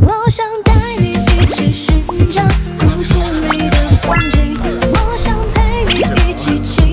我想带你一起寻找故事里的风景我想陪你一起倾